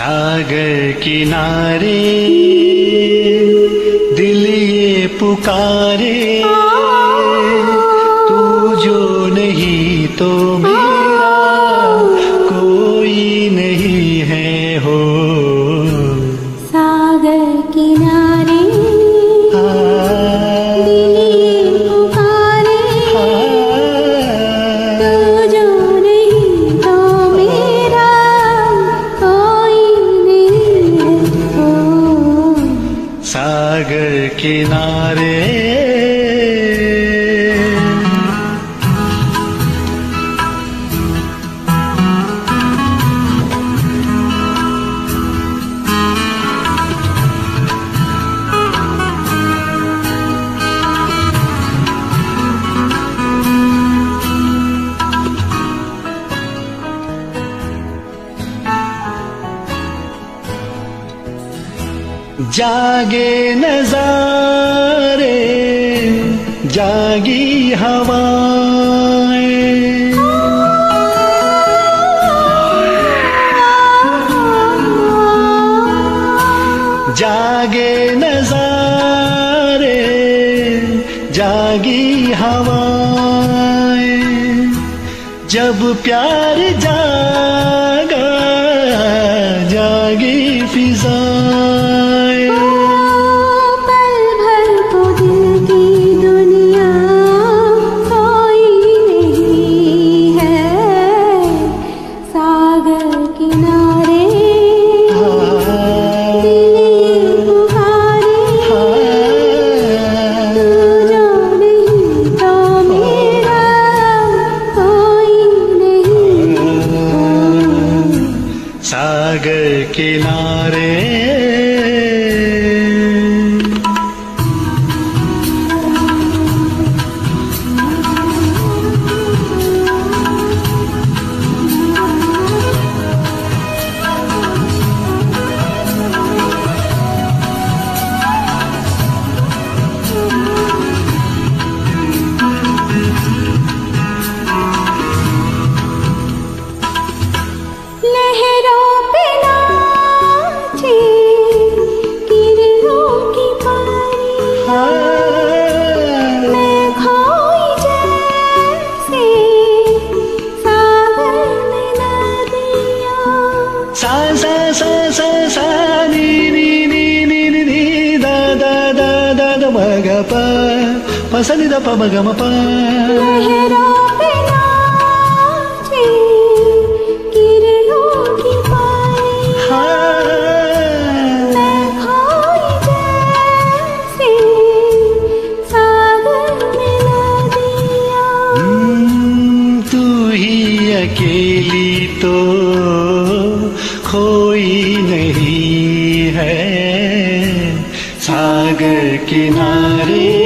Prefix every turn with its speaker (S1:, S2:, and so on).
S1: सागर किनारे दिल ये पुकारे। तू जो नहीं तो मेरा कोई नहीं है हो।
S2: सागर किनारे
S1: जागे नजारे जागी हवाए। जागे नजारे जागी हवाए। जब प्यार
S2: जा
S1: किनारे
S2: ಕೋಯಿಚಾ
S1: ಸಾವೇಲಿ ನದಿಯಾ ಸಾಸಸಸ अकेली तो कोई नहीं है। सागर किनारे